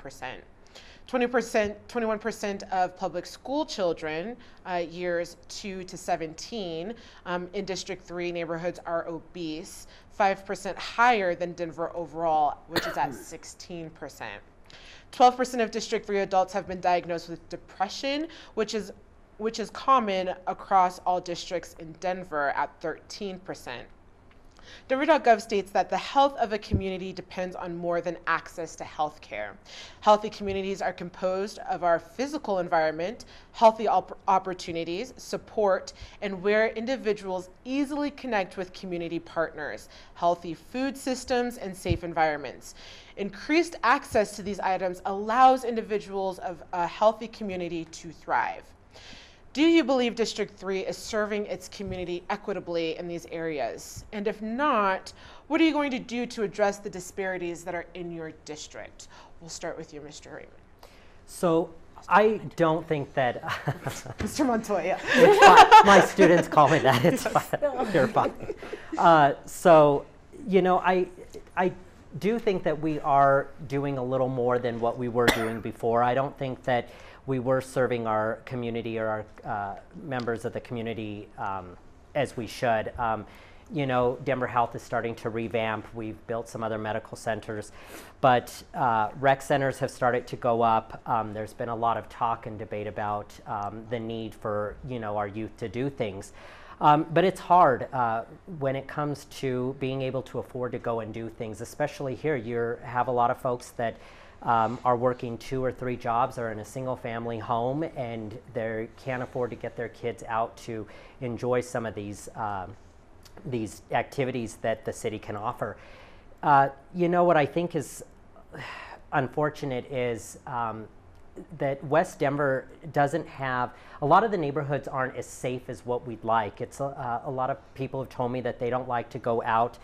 20%, 21% of public school children, uh, years 2 to 17, um, in District 3 neighborhoods are obese, 5% higher than Denver overall, which is at 16%. 12% of District 3 adults have been diagnosed with depression, which is which is common across all districts in Denver at 13%. Denver.gov states that the health of a community depends on more than access to health care. Healthy communities are composed of our physical environment, healthy op- opportunities, support, and where individuals easily connect with community partners, healthy food systems, and safe environments. Increased access to these items allows individuals of a healthy community to thrive. Do you believe District 3 is serving its community equitably in these areas? And if not, what are you going to do to address the disparities that are in your district? We'll start with you, Mr. Raymond. So I don't think that Mr. Montoya. it's my students call me that. It's fine. You're fine. Uh, so, you know, I I do think that we are doing a little more than what we were doing before. I don't think that we were serving our community or our uh, members of the community um, as we should. Um, you know, Denver Health is starting to revamp. We've built some other medical centers, but uh, rec centers have started to go up. Um, there's been a lot of talk and debate about um, the need for you know our youth to do things, um, but it's hard uh, when it comes to being able to afford to go and do things. Especially here, you have a lot of folks that um, are working two or three jobs or in a single family home and they can't afford to get their kids out to enjoy some of these um, these activities that the city can offer. Uh, you know what I think is unfortunate is um, that West Denver doesn't have a lot of the neighborhoods aren't as safe as what we'd like. It's a, a lot of people have told me that they don't like to go out,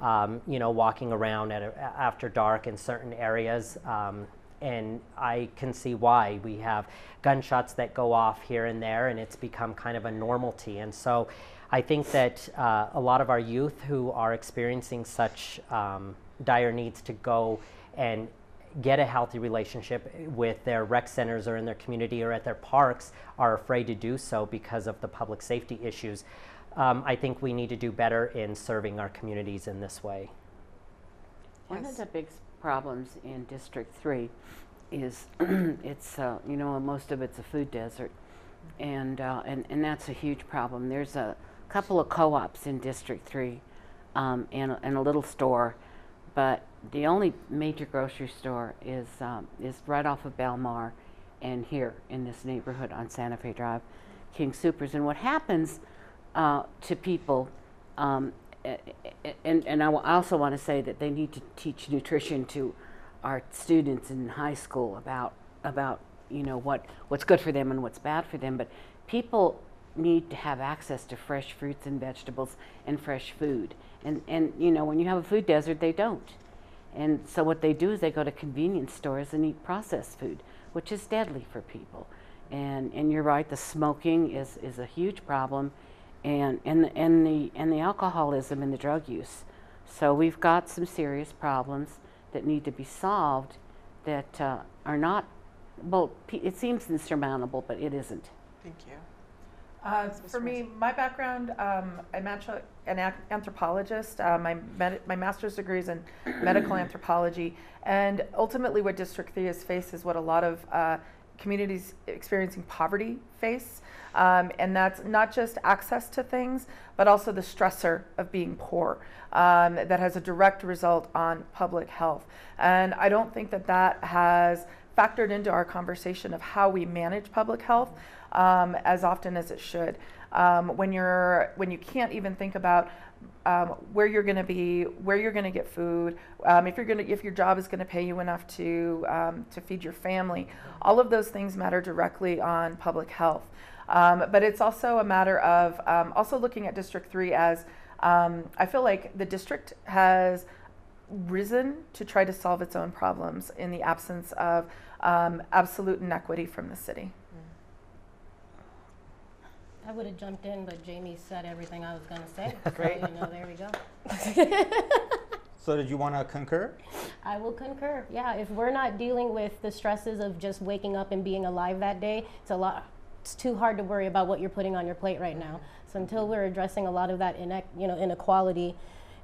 um, you know, walking around at a, after dark in certain areas. Um, and I can see why. We have gunshots that go off here and there, and it's become kind of a normalty. And so I think that uh, a lot of our youth who are experiencing such um, dire needs to go and get a healthy relationship with their rec centers or in their community or at their parks are afraid to do so because of the public safety issues. Um, I think we need to do better in serving our communities in this way. One Yes. of the big problems in District Three is it's uh, you know most of it's a food desert, and uh, and and that's a huge problem. There's a couple of co-ops in District Three, um, and a- and a little store, but the only major grocery store is um, is right off of Belmar, and here in this neighborhood on Santa Fe Drive, King Soopers. And what happens uh, to people um, and, and I also want to say that they need to teach nutrition to our students in high school about about you know what what's good for them and what's bad for them. But people need to have access to fresh fruits and vegetables and fresh food. And and you know when you have a food desert, they don't. And so what they do is they go to convenience stores and eat processed food, which is deadly for people. And and you're right, the smoking is is a huge problem and and the, and the and the alcoholism and the drug use. So we've got some serious problems that need to be solved that uh, are not well. It seems insurmountable, but it isn't. Thank you. Uh, for me, my background, um, I'm actually an anthropologist. Uh, my, med- my master's degree is in medical anthropology. And ultimately, what District 3 has faced is what a lot of uh, communities experiencing poverty face. Um, and that's not just access to things, but also the stressor of being poor um, that has a direct result on public health. And I don't think that that has factored into our conversation of how we manage public health um, as often as it should. Um, when you're when you can't even think about um, where you're going to be, where you're going to get food, um, if you're going to if your job is going to pay you enough to um, to feed your family, all of those things matter directly on public health. Um, but it's also a matter of also looking at District Three as I feel like the district has risen to try to solve its own problems in the absence of um, absolute inequity from the city. I would have jumped in, but Jamie said everything I was going to say. Great. So, you know, there we go. So did you want to concur? I will concur. Yeah, if we're not dealing with the stresses of just waking up and being alive that day, it's a lot. It's too hard to worry about what you're putting on your plate right now. So until mm-hmm. we're addressing a lot of that inequ- you know inequality,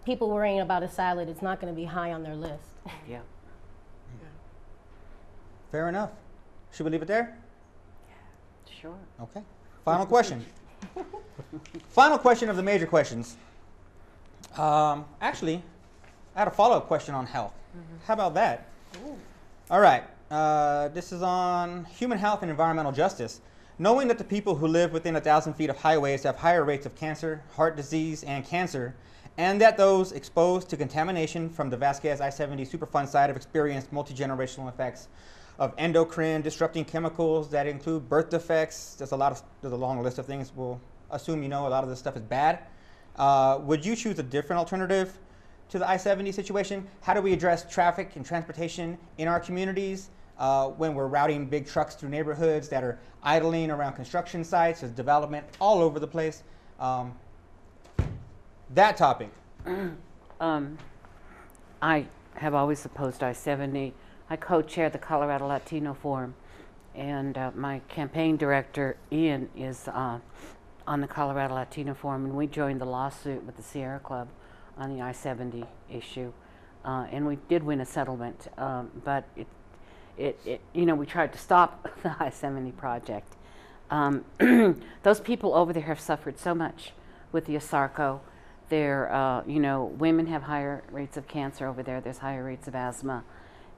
people worrying about a salad, it's not going to be high on their list. Yeah. Fair enough. Should we leave it there? Sure. Okay. Final question. Final question of the major questions. Um, actually, I had a follow up question on health. How about that? All right. Uh, this is on human health and environmental justice. Knowing that the people who live within a thousand feet of highways have higher rates of cancer, heart disease, and cancer, and that those exposed to contamination from the Vasquez I 70 Superfund site have experienced multi generational effects of endocrine disrupting chemicals that include birth defects. There's a lot of there's a long list of things. We'll assume you know a lot of this stuff is bad. Uh, would you choose a different alternative to the I-70 situation? How do we address traffic and transportation in our communities uh, when we're routing big trucks through neighborhoods that are idling around construction sites? There's development all over the place. Um, that topic. Um, I have always opposed I-70. I co-chair the Colorado Latino Forum, and uh, my campaign director, Ian, is uh, on the Colorado Latino Forum, and we joined the lawsuit with the Sierra Club on the I-70 issue. Uh, and we did win a settlement, um, but it, it, it, you know, we tried to stop the I-70 project. Um, those people over there have suffered so much with the ASARCO. They're, uh, you know, women have higher rates of cancer over there. There's higher rates of asthma.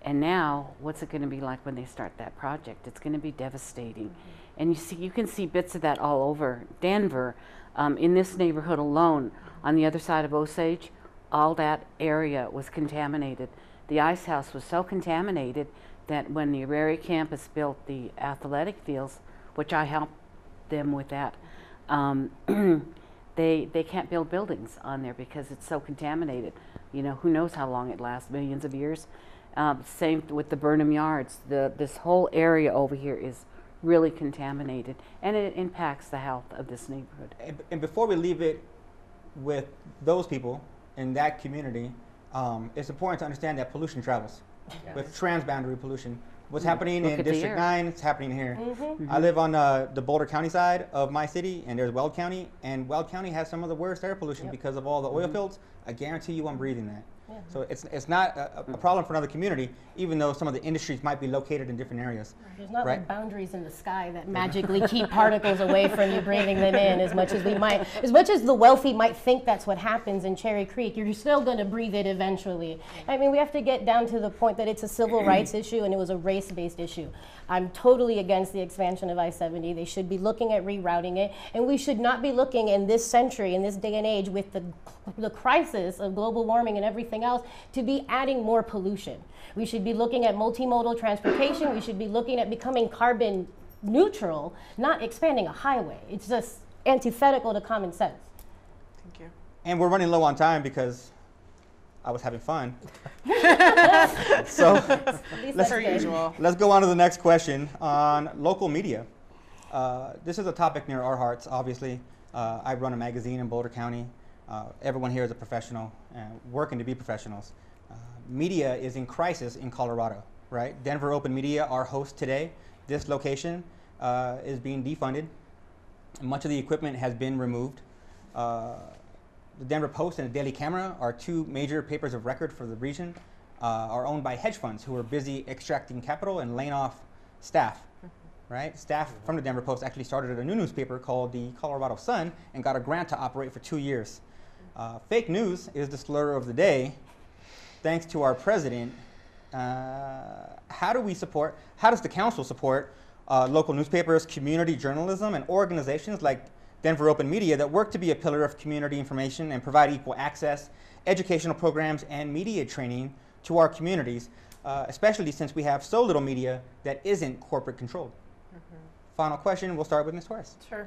And now, what's it going to be like when they start that project? It's going to be devastating. And you see, you can see bits of that all over Denver. Um, in this neighborhood alone, on the other side of Osage, all that area was contaminated. The ice house was so contaminated that when the Auraria campus built the athletic fields, which I helped them with that, um, they they can't build buildings on there because it's so contaminated. You know, who knows how long it lasts? Millions of years. Um, same with the Burnham Yards. The this whole area over here is really contaminated, and it impacts the health of this neighborhood. And, and before we leave it with those people in that community, um, it's important to understand that pollution travels with transboundary pollution. What's happening Look in District 9, it's happening here. Mm-hmm. I live on uh, the Boulder County side of my city, and there's Weld County, and Weld County has some of the worst air pollution Yep. because of all the oil fields. I guarantee you I'm breathing that. Yeah. So it's, it's not a, a problem for another community, even though some of the industries might be located in different areas. There's not Right. like boundaries in the sky that magically keep particles away from you breathing them in as much as we might as much as the wealthy might think that's what happens in Cherry Creek, you're still gonna breathe it eventually. I mean we have to get down to the point that it's a civil rights issue and it was a race based issue. I'm totally against the expansion of I 70. They should be looking at rerouting it. And we should not be looking in this century, in this day and age, with the, the crisis of global warming and everything else, to be adding more pollution. We should be looking at multimodal transportation. We should be looking at becoming carbon neutral, not expanding a highway. It's just antithetical to common sense. Thank you. And we're running low on time because I was having fun. so At least that's Per good. usual. let's go on to the next question on local media. Uh, this is a topic near our hearts, obviously. Uh, I run a magazine in Boulder County. Uh, everyone here is a professional and working to be professionals. Uh, media is in crisis in Colorado, right? Denver Open Media, our host today, this location uh, is being defunded. Much of the equipment has been removed. Uh, the Denver Post and the Daily Camera are two major papers of record for the region, uh, are owned by hedge funds who are busy extracting capital and laying off staff. Right? Staff from the Denver Post actually started a new newspaper called the Colorado Sun and got a grant to operate for two years. Uh, fake news is the slur of the day, thanks to our president. Uh, how do we support, how does the council support uh, local newspapers, community journalism, and organizations like Denver Open Media that work to be a pillar of community information and provide equal access, educational programs, and media training to our communities, uh, especially since we have so little media that isn't corporate controlled? Final question, we'll start with Ms. Torres. Sure.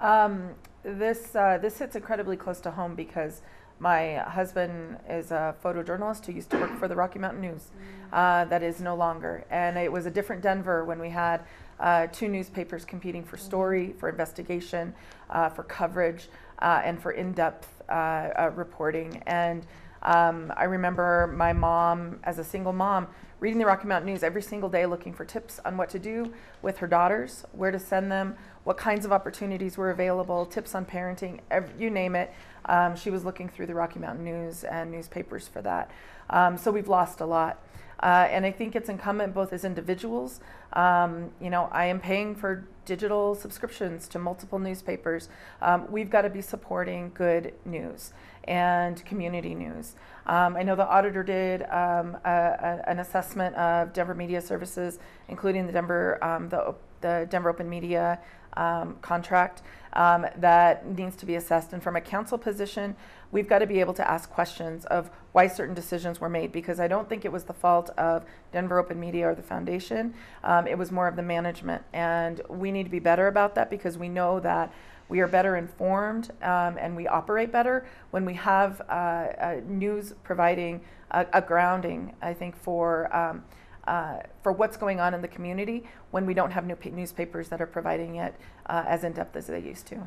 Um, this, uh, this hits incredibly close to home because my husband is a photojournalist who used to work for the Rocky Mountain News. Uh, that is no longer. And it was a different Denver when we had uh, two newspapers competing for story, for investigation, uh, for coverage, uh, and for in depth uh, uh, reporting. And um, I remember my mom, as a single mom, reading the Rocky Mountain News every single day looking for tips on what to do with her daughters, where to send them, what kinds of opportunities were available, tips on parenting, ev- you name it. Um, she was looking through the Rocky Mountain News and newspapers for that. Um, so we've lost a lot. Uh, and I think it's incumbent both as individuals. Um, you know, I am paying for digital subscriptions to multiple newspapers. Um, we've got to be supporting good news and community news. Um, I know the auditor did um, a, a, an assessment of Denver Media Services, including the Denver um, the, the Denver Open Media um, contract um, that needs to be assessed. And from a council position, we've got to be able to ask questions of why certain decisions were made because I don't think it was the fault of Denver Open Media or the foundation. Um, it was more of the management. And we need to be better about that because we know that we are better informed um, and we operate better when we have uh, uh, news providing a, a, grounding, I think, for. Um, uh, for what's going on in the community when we don't have new newspapers that are providing it uh, as in depth as they used to.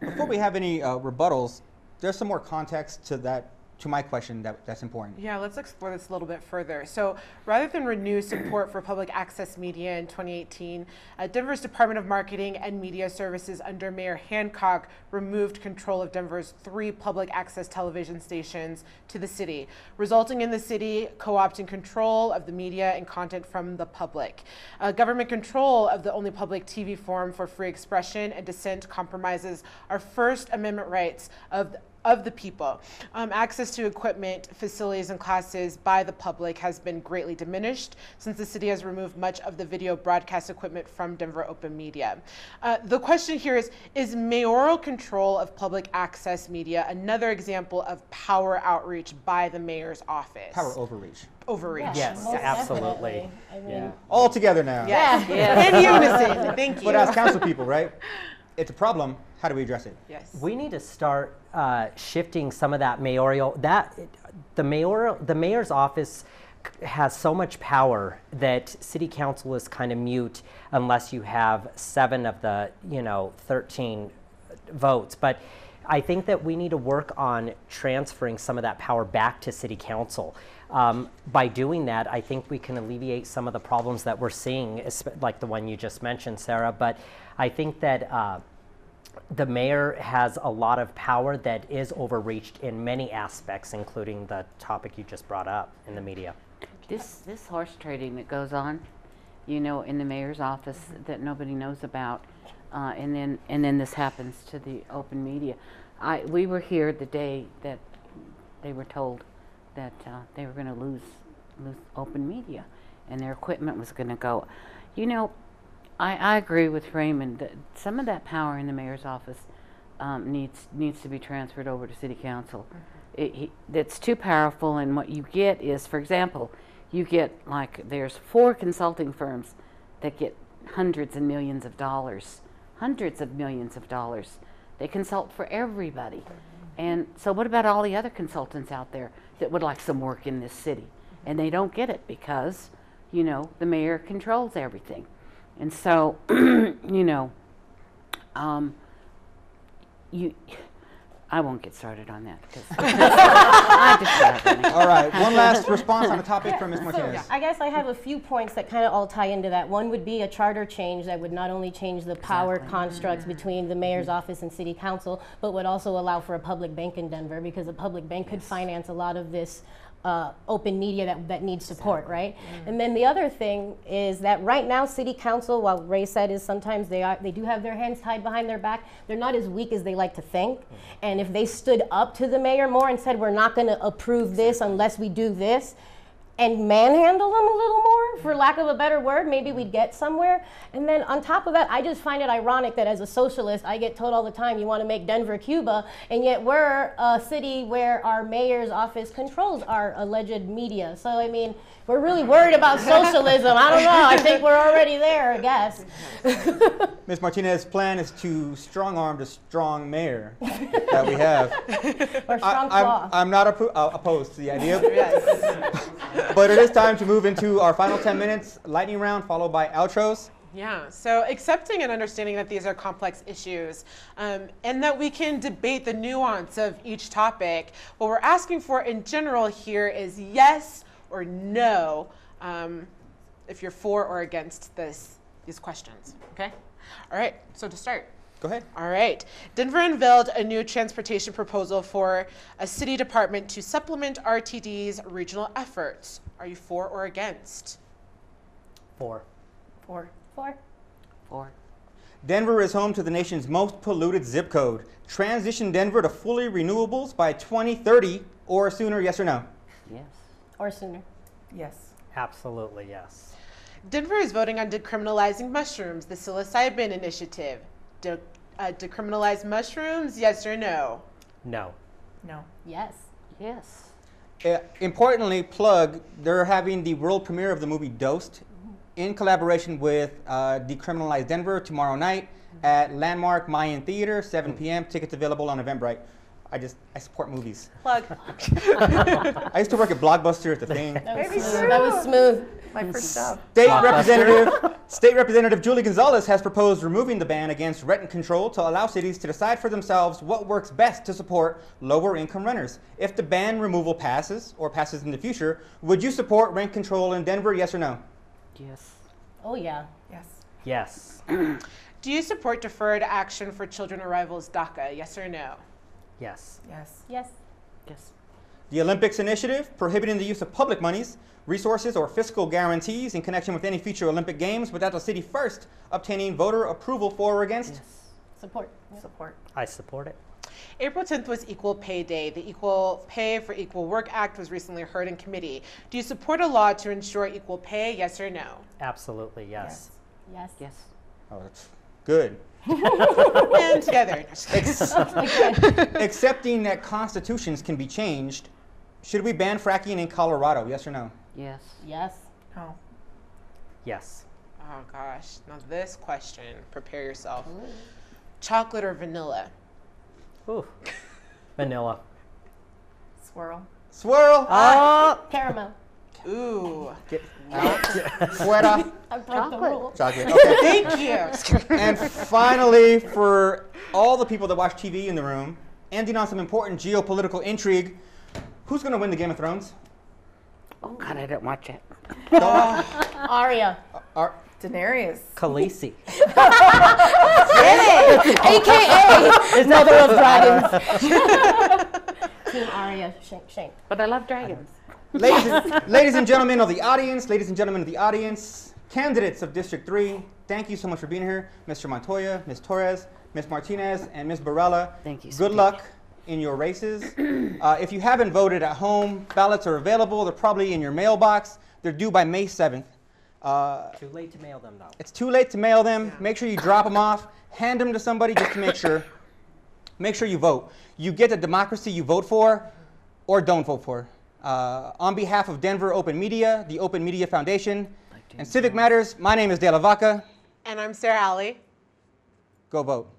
Before we have any uh, rebuttals, there's some more context to that to my question that, that's important. Yeah, let's explore this a little bit further. So, rather than renew support for public access media in 2018, uh, Denver's Department of Marketing and Media Services under Mayor Hancock removed control of Denver's three public access television stations to the city, resulting in the city co opting control of the media and content from the public. Uh, government control of the only public TV forum for free expression and dissent compromises our First Amendment rights of of the people. Um, access to equipment, facilities, and classes by the public has been greatly diminished since the city has removed much of the video broadcast equipment from Denver Open Media. Uh, the question here is Is mayoral control of public access media another example of power outreach by the mayor's office? Power overreach. Overreach. Yes, most absolutely. I mean, Yeah. All together now. Yes. Yeah. In unison. Thank you. But as council people, right? It's a problem. How do we address it? yes. We need to start uh, shifting some of that mayoral that the mayor the mayor's office has so much power that city council is kind of mute unless you have seven of the you know 13 votes but I think that we need to work on transferring some of that power back to city council. Um, by doing that, I think we can alleviate some of the problems that we're seeing, like the one you just mentioned, Sarah. But I think that uh, the mayor has a lot of power that is overreached in many aspects, including the topic you just brought up in the media. This, this horse trading that goes on, you know, in the mayor's office that nobody knows about, uh, and then, and then this happens to the open media. I, we were here the day that they were told that, uh, they were gonna lose, lose open media, and their equipment was gonna go. You know, I, I agree with Raymond that some of that power in the mayor's office, um, needs, needs to be transferred over to city council. Mm-hmm. It, he, it's too powerful, and what you get is, for example, you get like there's four consulting firms that get hundreds and millions of dollars, hundreds of millions of dollars. They consult for everybody. Mm-hmm. And so, what about all the other consultants out there that would like some work in this city? Mm-hmm. And they don't get it because, you know, the mayor controls everything. And so, you know, um, you I won't get started on that because I just. All right, one last response on the topic from Ms. Martinez. I guess I have a few points that kind of all tie into that. One would be a charter change that would not only change the power Exactly. constructs between the mayor's office and city council, but would also allow for a public bank in Denver because a public bank could finance a lot of this uh, open media that, that needs support, right? And then the other thing is that right now, city council, while Ray said is sometimes they are they do have their hands tied behind their back, they're not as weak as they like to think. And if they stood up to the mayor more and said, "We're not going to approve this unless we do this," and manhandle them a little more, for lack of a better word, maybe we'd get somewhere. And then on top of that, I just find it ironic that as a socialist, I get told all the time, you want to make Denver Cuba, and yet we're a city where our mayor's office controls our alleged media. So, I mean, we're really worried about socialism. I don't know. I think we're already there, I guess. Ms. Martinez's plan is to strong arm the strong mayor that we have. Or strong I, claw. am I'm not appro- uh, opposed to the idea, but it is time to move into our final 10 minutes lightning round, followed by outros. Yeah, so accepting and understanding that these are complex issues um, and that we can debate the nuance of each topic, what we're asking for in general here is yes or no um, if you're for or against this, these questions. Okay? All right, so to start. Go ahead. All right. Denver unveiled a new transportation proposal for a city department to supplement RTD's regional efforts. Are you for or against? Four. Four. Four. Four. Denver is home to the nation's most polluted zip code. Transition Denver to fully renewables by 2030 or sooner, yes or no? Yes. Or sooner. Yes. Absolutely, yes. Denver is voting on decriminalizing mushrooms, the psilocybin initiative. De- uh, decriminalize mushrooms, yes or no? No. No. Yes. Yes. Uh, importantly, plug, they're having the world premiere of the movie Dosed in collaboration with uh, Decriminalize Denver tomorrow night at Landmark Mayan Theater, 7 p.m. Tickets available on Eventbrite. I just, I support movies. Plug. I used to work at Blockbuster at the thing. That was smooth. That was smooth. My first job. State Representative, State Representative Julie Gonzalez has proposed removing the ban against rent control to allow cities to decide for themselves what works best to support lower income renters. If the ban removal passes or passes in the future, would you support rent control in Denver, yes or no? Yes. Oh, yeah. Yes. Yes. Do you support deferred action for children arrivals DACA, yes or no? Yes. Yes. Yes. Yes. The Olympics Initiative, prohibiting the use of public monies, resources, or fiscal guarantees in connection with any future Olympic Games without the city first obtaining voter approval for or against. Yes. Support. Yep. Support. I support it. April 10th was Equal Pay Day. The Equal Pay for Equal Work Act was recently heard in committee. Do you support a law to ensure equal pay, yes or no? Absolutely, yes. Yes. Yes. Oh, that's good. and together. Ex- accepting that constitutions can be changed, should we ban fracking in Colorado, yes or no? Yes. Yes. No. Yes. Oh gosh, now this question, prepare yourself. Chocolate or vanilla? Ooh. Vanilla. Swirl. Swirl! Oh! Caramel. Ooh, Get out. Fuera. I broke the Chocolate. rule. Chocolate. Okay. thank you. and finally, for all the people that watch TV in the room, ending on some important geopolitical intrigue, who's going to win the Game of Thrones? Oh God, I didn't watch it. Arya. Are, uh, Daenerys. Khaleesi. AKA Mother of Dragons. Team Arya. Shane. Shane. But I love dragons. Ladies, and, ladies and gentlemen of the audience, ladies and gentlemen of the audience, candidates of District 3, thank you so much for being here. Mr. Montoya, Ms. Torres, Ms. Martinez, and Ms. Barela. Thank you, Good Sophie. luck in your races. uh, if you haven't voted at home, ballots are available. They're probably in your mailbox. They're due by May 7th. Uh, Too late to mail them, though. it's too late to mail them. Make sure you drop them off. Hand them to somebody just to make sure. Make sure you vote. You get the democracy you vote for or don't vote for. Uh, on behalf of Denver Open Media, the Open Media Foundation, and Civic Matters, my name is De La Vaca. and I'm Sarah Allie. Go vote.